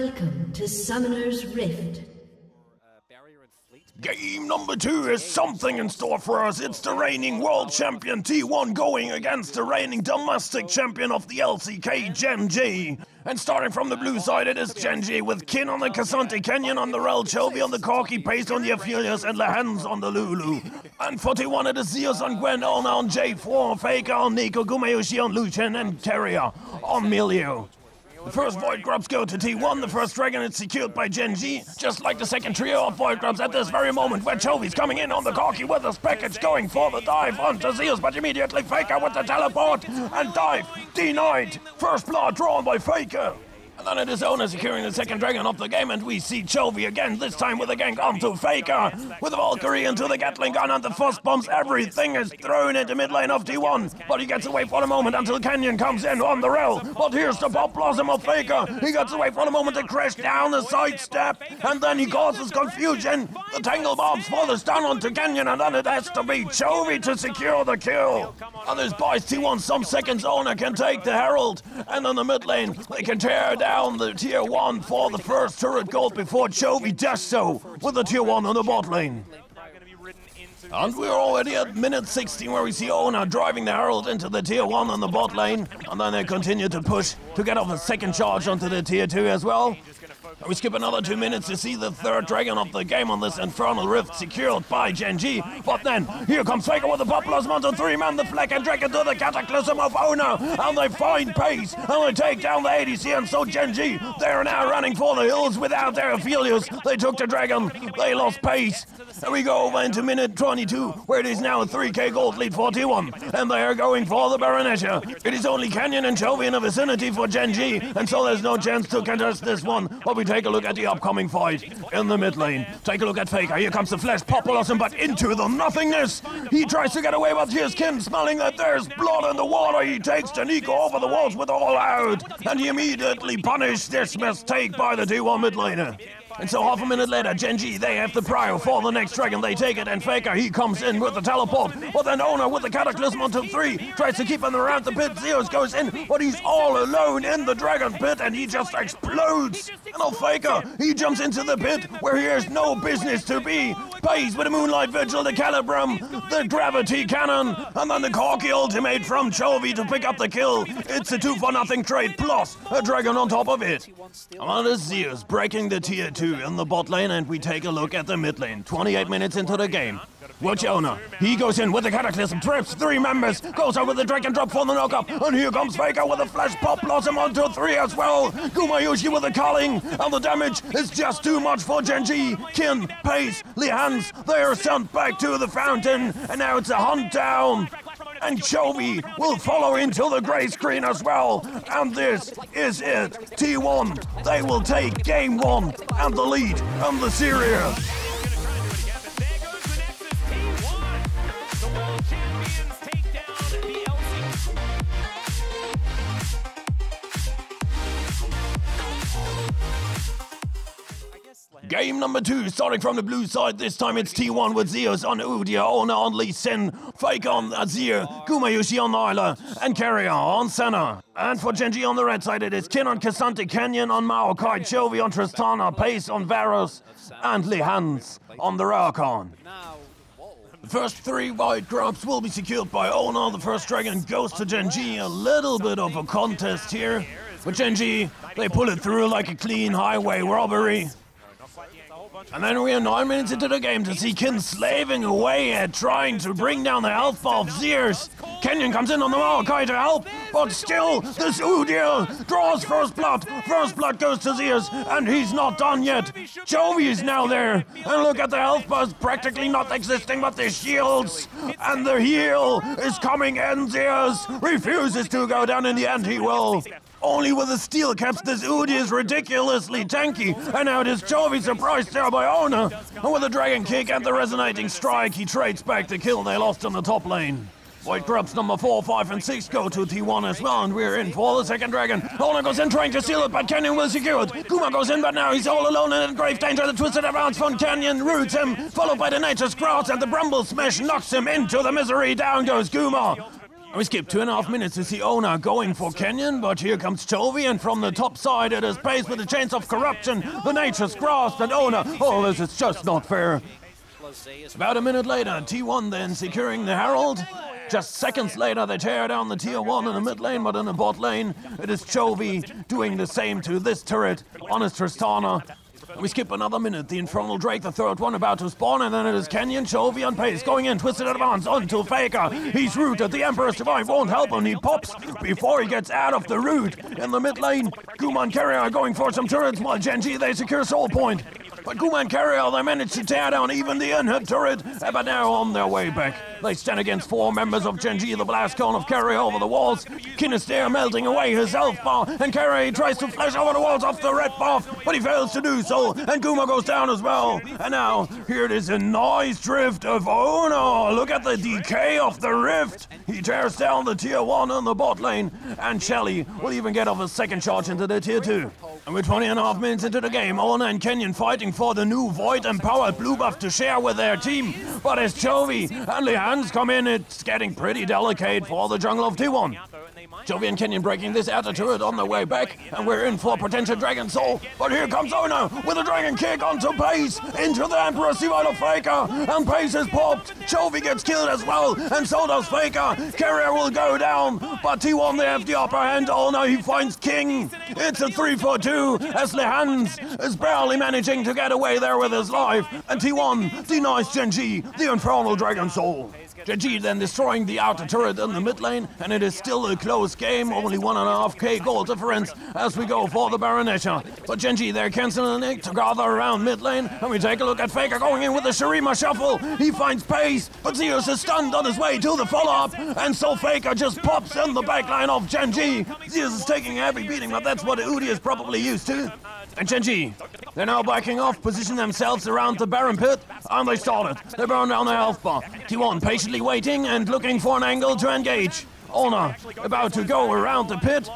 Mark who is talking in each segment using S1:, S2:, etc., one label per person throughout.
S1: Welcome to Summoner's Rift.
S2: Game number two is something in store for us. It's the reigning world champion T1 going against the reigning domestic champion of the LCK, G. And starting from the blue side, it is Gen G with Kiin on the K'Sante Canyon on the Chovy on the Corki, Pace on the Aphelios, and Lehends on the Lulu. And for T1, it is Zeus on Gwen, Oner on J4, Faker on Neeko, Gumayusi on Lucian, and Keria on Milio. The first Void Grubs go to T1, the first Dragon is secured by Gen G, just like the second trio of Void Grubs at this very moment where Chovy's coming in on the Corki with his package going for the dive onto Zeus, but immediately Faker with the teleport and dive denied. First blood drawn by Faker. And then it is Oner securing the second dragon of the game, and we see Chovy again, this time with a gank onto Faker, with Valkyrie into the Gatling gun and the Frost bombs. Everything is thrown into mid lane of T1, but he gets away for a moment until Canyon comes in on the rail. But here's the Pop Blossom of Faker. He gets away for a moment to crash down the side step, and then he causes confusion. The Tangle Bombs the stun onto Canyon, and then it has to be Chovy to secure the kill. And this buys T1 some seconds. Oner can take the Herald, and on the mid lane, they can tear down down the tier 1 for the first turret gold before Chovy does so with the tier 1 on the bot lane. And we're already at minute 16 where we see Oner driving the Herald into the tier 1 on the bot lane. And then they continue to push to get off a second charge onto the tier 2 as well. We skip another two minutes to see the third dragon of the game on this Infernal Rift secured by Gen G. But then, here comes Faker with the Pop Mountain, three man, the Fleck and Dragon to the Cataclysm of Oner. And they find Peyz, and they take down the ADC, and so Gen G, they are now running for the hills without their Aphelios. They took the dragon, they lost Peyz. And we go over into minute 22, where it is now a 3k gold lead for T1. And they are going for the Baron Nashor. It is only Canyon and Chovy in the vicinity for Gen G, and so there's no chance to contest this one. But we take a look at the upcoming fight in the mid lane. Take a look at Faker. Here comes the Flash Pop Blossom, but into the nothingness. He tries to get away, but here's Kiin smelling that there's blood in the water. He takes Neeko over the walls with all out, and he immediately punished this mistake by the T1 mid laner. And so half a minute later, Gen G, they have the prio for the next dragon. They take it, and Faker, he comes in with the teleport. But then Oner with the Cataclysm onto three, tries to keep him around the pit. Zeus goes in, but he's all alone in the dragon pit, and he just explodes. And now Faker, he jumps into the pit where he has no business to be. Peyz with a Moonlight Vigil, the Calibrum, the Gravity Cannon, and then the Corki Ultimate from Chovy to pick up the kill. It's a two for nothing trade, plus a dragon on top of it. And Zeus breaking the tier 2 in the bot lane, and we take a look at the mid lane. 28 minutes into the game. Watch Oner. He goes in with the Cataclysm, trips three members, goes over with the Dragon Drop for the knockup, and here comes Faker with a Flash Pop Blossom onto three as well. Gumayusi with the Culling, and the damage is just too much for Genji. Kiin, Peyz, Lehends, they are sent back to the fountain, and now it's a hunt down and Chovy will follow into the grey screen as well. And this is it. T1, they will take game one and the lead and the series. Game number two, starting from the blue side. This time it's T1 with Zeus on Udyr, Oner on Lee Sin, Fake on Azir, Gumayusi on Nilah, and Keria on Senna. And for Gen G on the red side, it is Kiin on K'Sante, Canyon on Maokai, Chovy on Tristana, Peyz on Varus, and Lehends on the Rakan. The first three white grubs will be secured by Oner. The first dragon goes to Gen G. A little bit of a contest here. But Gen G, they pull it through like a clean highway robbery. And then we are nine minutes into the game to see Kiin slaving away at trying to bring down the health bar of Zeus. Canyon comes in on the Maokai to help, but still, this Udyr draws first blood. First blood goes to Zeus, and he's not done yet. Chovy is now there, and look at the health bars practically not existing, but the shields. And the heal is coming in. Zeus refuses to go down in the end, he will. Only with the steel caps, this Udyr is ridiculously tanky, and now it is Chovy surprised there by Oner. And with the Dragon Kick and the Resonating Strike, he trades back the kill they lost in the top lane. White grubs number 4, 5, and 6 go to T1 as well, and we're in for the second dragon. Oner goes in trying to steal it, but Canyon will secure it. Guma goes in, but now he's all alone and in grave danger. The twisted advance from Canyon roots him, followed by the Nature's Grasp, and the Bramble Smash knocks him into the misery. Down goes Guma. We skip two and a half minutes to see Oner going for Canyon, but here comes Chovy, and from the top side it is Peyz with the chains of corruption. The nature's grasped, and Oner, oh, this is just not fair. About a minute later, T1 then securing the Herald. Just seconds later, they tear down the tier 1 in the mid lane, but in the bot lane, it is Chovy doing the same to this turret. Honest Tristana we skip another minute. The Infernal Drake, the third one, about to spawn, and then it is Canyon, Chovy, and Peyz going in. Twisted advance onto Faker. He's rooted. The Emperor's Divide won't help him. He pops before he gets out of the root. In the mid lane, Guman Keria are going for some turrets, while Gen G, they secure Soul Point. But Guman Keria, they managed to tear down even the inhib turret, but now on their way back. They stand against four members of Gen G, the blast cone of Keria over the walls. Kinister melting away his health bar, and Keria tries to flash over the walls off the red buff, but he fails to do so, and Guma goes down as well. And now, here it is a nice drift of Ono. Look at the decay of the rift. He tears down the tier 1 on the bot lane, and Shelly will even get off a second charge into the tier 2. And we're 20 and a half minutes into the game, Oner and Canyon fighting for the new Void empowered blue buff to share with their team. But as Chovy and Lehends come in, it's getting pretty delicate for the jungle of T1. Chovy and Canyon breaking this outer turret on their way back, and we're in for potential Dragon Soul. But here comes Oner with a Dragon Kick onto Peyz, into the Emperor Sivala Faker, and Peyz is popped. Chovy gets killed as well, and so does Faker. Keria will go down, but T1 they have the upper hand. Oh Oner he finds King. It's a 3 for 2 as Lehends is barely managing to get away there with his life, and T1 denies Gen G the Infernal Dragon Soul. Gen G then destroying the outer turret in the mid lane, and it is still a close game, only one and a half K gold difference as we go for the Baron Nashor. But Gen G there canceling it to gather around mid lane, and we take a look at Faker going in with the Shurima shuffle. He finds Peyz, but Zeus is stunned on his way to the follow-up, and so Faker just pops in the backline of Gen G. Zeus is taking a heavy beating, but that's what Udi is probably used to. And Gen G, they're now backing off, position themselves around the Baron pit, and they started. They burn down their health bar. T1 patiently waiting and looking for an angle to engage. Oner about to go around the pit.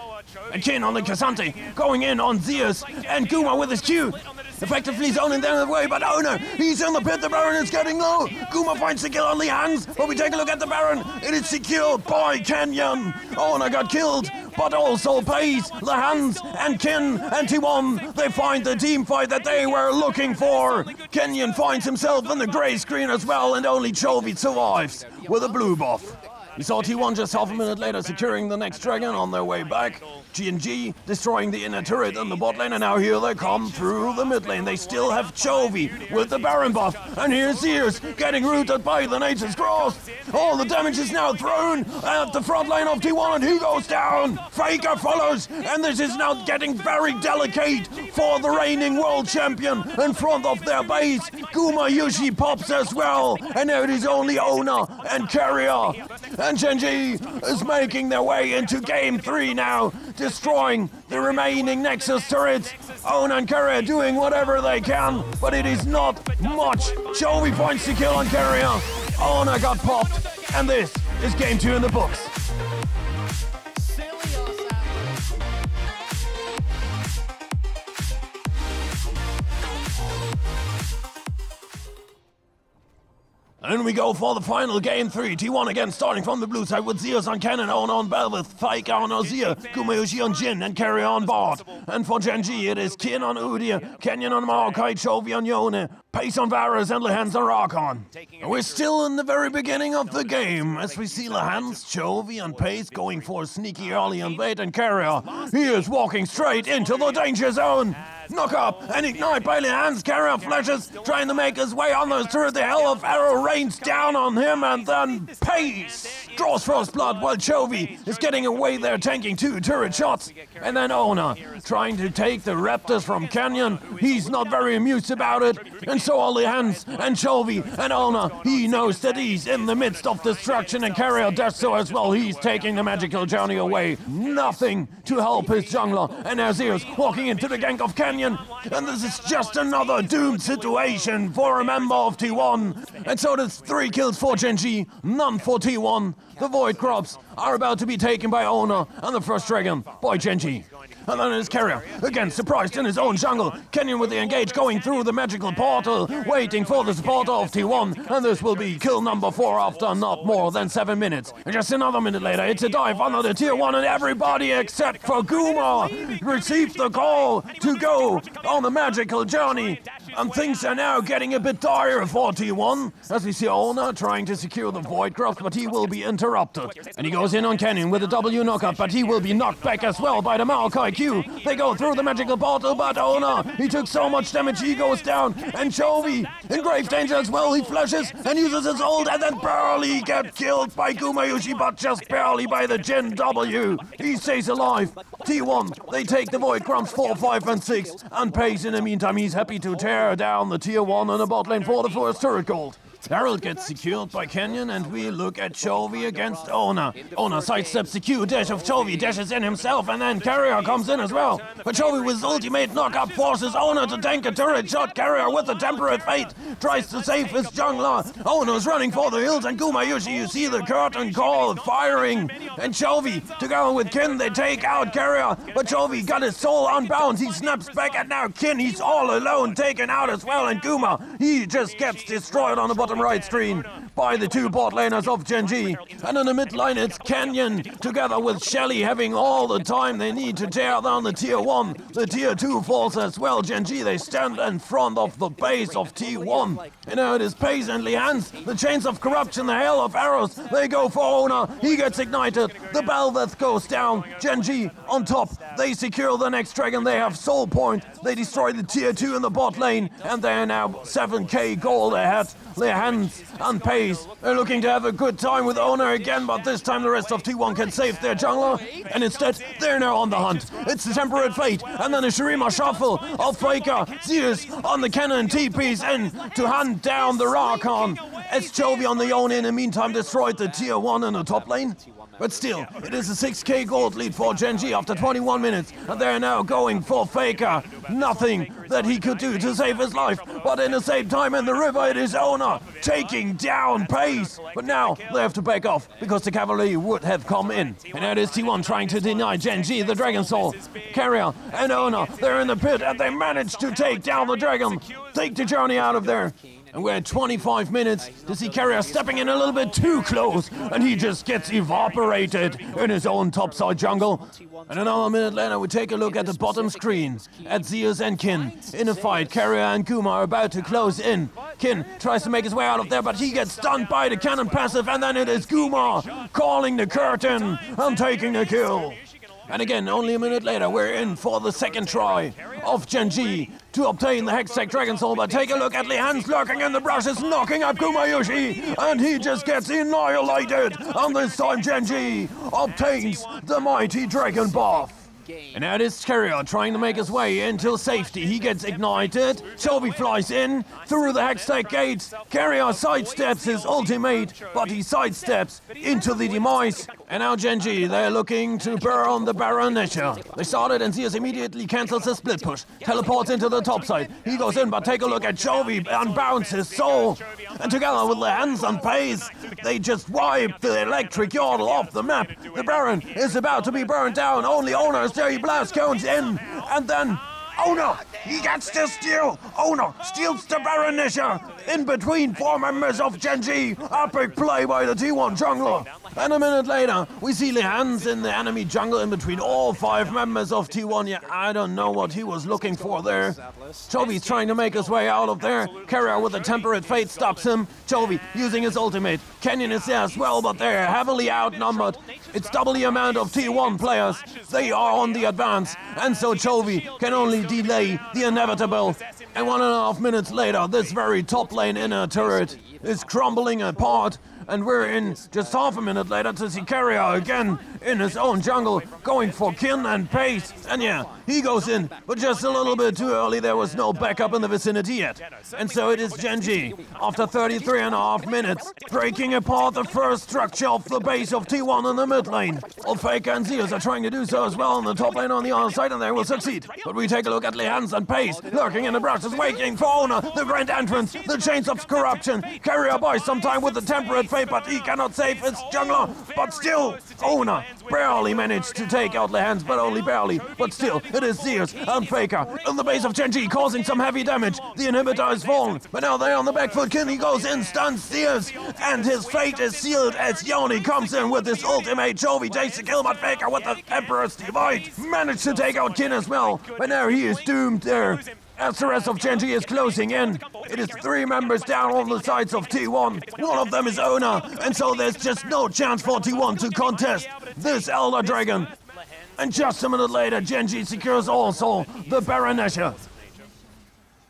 S2: And Kiin on the K'Sante, going in on Zeus, and Guma with his Q. Effectively zoning them away, but oh no, he's in the pit, the Baron is getting low. Guma finds the kill on the hands, but we take a look at the Baron. It is secured by Canyon. Oner got killed, but also Peyz, the hands, and Kiin and T1. They find the team fight that they were looking for. Canyon finds himself in the grey screen as well, and only Chovy survives with a blue buff. We saw T1 just half a minute later securing the next dragon on their way back. Gen G destroying the inner turret in the bot lane, and now here they come through the mid lane. They still have Chovy with the Baron buff, and here's Sears getting rooted by the Nature's Cross. All the damage is now thrown at the front line of T1, and he goes down. Faker follows, and this is now getting very delicate for the reigning world champion in front of their base. Gumayusi pops as well, and now it is only Oner and Keria. And Gen G is making their way into game three now destroying the remaining Nexus turrets. Owen and Keria doing whatever they can, but it is not much. Chovy points to kill on Keria. Oner got popped, and this is game two in the books. And we go for the final game three. T1 again, starting from the blue side with Zeus on Kennen, on on Bel'Veth, Fike on Azir, Gumayusi on Jhin, and Keria on Bard. And for Gen G, it is Kiin on Udyr, Canyon on Maokai, Chovy on Yone, Peyz on Varus, and Lehends on Rakan. We're still in the very beginning of the game as we see Lehends, Chovy, and Peyz going for a sneaky early invade and Keria. He is walking straight into the danger zone. Knock up and ignite by Lehends. Keria flashes, trying to make his way on those turret. The hell of arrow rains down on him and then Peyz draws Frost Blood while Chovy is getting away there tanking two turret shots. And then Oner trying to take the Raptors from Canyon. He's not very amused about it. And so are Lehends and Chovy and Oner. He knows that he's in the midst of destruction and Keria does so as well. He's taking the magical journey away. Nothing to help his jungler. And Azir's walking into the gank of Canyon. And this is just another doomed situation for a member of T1. And so there's three kills for Gen G, none for T1. The Void Crops are about to be taken by Oner and the first dragon by Gen G. And then his Keria, again surprised in his own jungle. Canyon with the engage going through the magical portal, waiting for the support of T1. And this will be kill number four after not more than seven minutes. And just another minute later, it's a dive under the tier one, and everybody except for Guma received the call to go on the magical journey. And things are now getting a bit dire for T1 as we see Oner trying to secure the Void but he will be interrupted. And he goes in on Canyon with a W knockup, but he will be knocked back as well by the Maokai Q. They go through the magical portal, but oh Oner, he took so much damage, he goes down. And Chovy in grave danger as well. He flashes and uses his ult and then barely get killed by Gumayusi, but just barely by the Gen W. He stays alive. T1, they take the Void Crops 4, 5, and 6. And Peyz in the meantime, he's happy to tear down the tier 1 on the bot lane for the first turret gold. Herald gets secured by Canyon, and we look at Chovy against Oner. Oner sidesteps the Q, dash of Chovy, dashes in himself, and then Keria comes in as well. But Chovy with his ultimate knockup forces Oner to tank a turret shot. Keria with the Tempered Fate tries to save his jungler. Oner's running for the hills, and Gumayusi, you see the curtain call firing. And Chovy, together with Kiin, they take out Keria. But Chovy got his soul unbound. He snaps back, and now Kiin, he's all alone, taken out as well. And Guma, he just gets destroyed on the bottom bottom right screen by the two bot laners of Gen G. And in the mid lane, it's Canyon together with Shelly having all the time they need to tear down the tier 1. The tier 2 falls as well. Gen G, they stand in front of the base of T1. And now it is Peyz and Lehends, the chains of corruption, the hail of arrows. They go for Oner. He gets ignited. The Bel'Veth goes down. Gen G on top. They secure the next dragon. They have soul point. They destroy the tier 2 in the bot lane. And they are now 7k gold ahead. Lehends and Peyz are looking to have a good time with Oner again, but this time the rest of T1 can save their jungler, and instead they're now on the hunt. It's the Tempered Fate, and then a Shurima shuffle of Faker, Zeus on the Kennen TPs in to hunt down the Rakan. As Chovy on the own in the meantime destroyed the tier 1 in the top lane. But still, it is a 6k gold lead for Gen G after 21 minutes, and they're now going for Faker. Nothing that he could do to save his life, but in the same time in the river it is Oner taking down Peyz. But now they have to back off because the cavalry would have come in. And now it is T1 trying to deny Gen G the Dragon Soul. Keria and Oner, they're in the pit and they manage to take down the dragon. Take the journey out of there. And we're at 25 minutes to see Keria stepping in a little bit too close, and he just gets evaporated in his own topside jungle. And another minute later, we take a look at the bottom screen at Zeus and Kiin. In a fight, Keria and Guma are about to close in. Kiin tries to make his way out of there, but he gets stunned by the Kennen passive, and then it is Guma calling the curtain and taking the kill. And again, only a minute later, we're in for the second try of Gen G to obtain the Hextech Dragon Soul. But take a look at Hans lurking in the brushes, knocking up Gumayusi, and he just gets annihilated. And this time, Gen G obtains the mighty Dragon Buff. And now it is Keria trying to make his way into safety. He gets ignited. Chovy flies in through the Hextech gates. Keria sidesteps his ultimate, but he sidesteps into the demise. And now Gen G, they're looking to burn the Baron Nashor. They started and Zeus immediately cancels the split push. Teleports into the top side. He goes in, but take a look at Chovy and bounce his soul. And together with their hands on Peyz, they just wipe the electric yordle off the map. The Baron is about to be burned down. Only owners Jerry Blast comes in, and then Oh, Oner, he gets to steal. Oh, Oner steals the Baron Nashor in between four members of Gen G. Epic play by the T1 jungler. And a minute later, we see Lehends in the enemy jungle in between all five members of T1. Yeah, I don't know what he was looking for there. Chovy's trying to make his way out of there. Keria with a Tempered Fate stops him. Chovy using his ultimate. Canyon is there as well, but they're heavily outnumbered. It's double the amount of T1 players. They are on the advance, and so Chovy can only delay the inevitable. And one and a half minutes later, this very top lane inner turret is crumbling apart and we're in just half a minute later to see Keria again in his own jungle, going for Kiin and Peyz. And yeah, he goes in, but just a little bit too early. There was no backup in the vicinity yet. And so it is Gen G, after 33 and a half minutes, breaking apart the first structure of the base of T1 in the mid lane. All Faker and Zeus are trying to do so as well on the top lane on the other side, and they will succeed. But we take a look at Lehends and Peyz, lurking in the brushes, waiting for Oner, the grand entrance, the chains of corruption. Keria buys some time with the Tempered Fate, but he cannot save his jungler. But still, Oner barely managed to take out Lehends, but only barely. But still, it is Zeus and Faker in the base of Gen G, causing some heavy damage. The inhibitor is fallen, but now they're on the back foot. Kenny goes in, stuns Zeus, and his fate is sealed as Yone comes in with his ultimate. Chovy takes the kill, but Faker with the Emperor's Divide managed to take out Kiin as well. But now he is doomed there. As the rest of Gen G is closing in, it is three members down on the sides of T1. One of them is Oner, and so there's just no chance for T1 to contest this Elder Dragon. And just a minute later, Gen G secures also the Baron Nashor.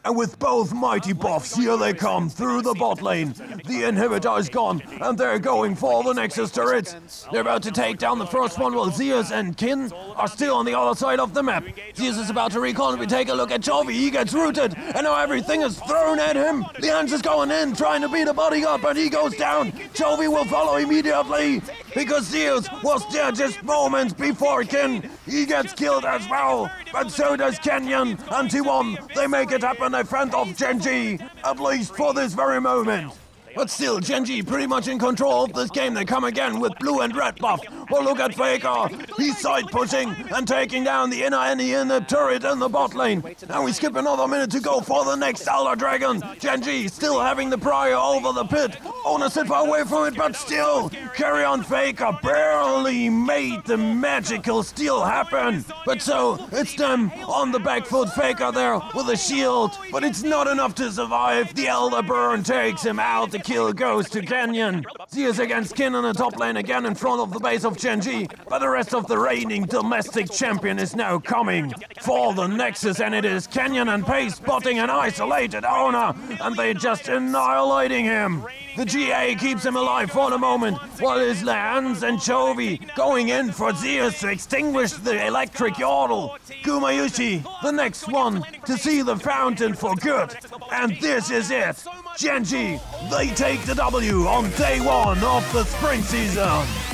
S2: And with both mighty buffs, here they come through the bot lane. The inhibitor is gone, and they're going for the Nexus turrets. They're about to take down the first one while Zeus and Kiin are still on the other side of the map. Zeus is about to recon. We take a look at Chovy. He gets rooted, and now everything is thrown at him. The Hans is going in, trying to beat a bodyguard, but he goes down. Chovy will follow immediately because Zeus was there just moments before Ken. He gets killed as well, but so does Canyon and T1. They make it happen in front of Gen G, at least for this very moment. But still, Gen G pretty much in control of this game. They come again with blue and red buff. Well, look at Faker. He's side pushing and taking down the inner in the turret and the bot lane. Now we skip another minute to go for the next Elder Dragon. Gen G still having the prior over the pit. Oner sit far away from it, but still, carry on Faker barely made the magical steal happen. But so, it's them on the back foot. Faker there with a shield, but it's not enough to survive. The Elder Burn takes him out. The kill goes to Canyon. Zeus against Kiin in the top lane again in front of the base of Gen But the rest of the reigning domestic champion is now coming for the Nexus, and it is Canyon and Peyz spotting an isolated Oner, and they just annihilating him. The GA keeps him alive for the moment, while his Lehends and Chovy going in for Zeus to extinguish the electric yordle. Gumayusi, the next one to see the fountain for good. And this is it. Gen G, they take the W on day one of the spring season.